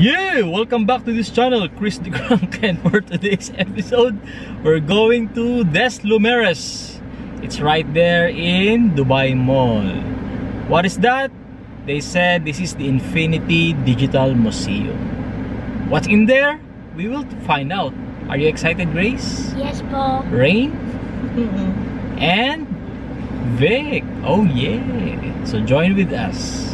Yeah! Welcome back to this channel, Chris the Crank and for today's episode, we're going to Des Lumieres. It's right there in Dubai Mall. What is that? They said this is the Infinity Digital Museum. What's in there? We will find out. Are you excited, Grace? Yes po. Rain? And Vic. Oh yeah. So join with us.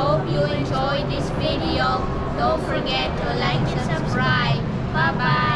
hope you enjoyed this video. Don't forget to like and subscribe. Bye-bye.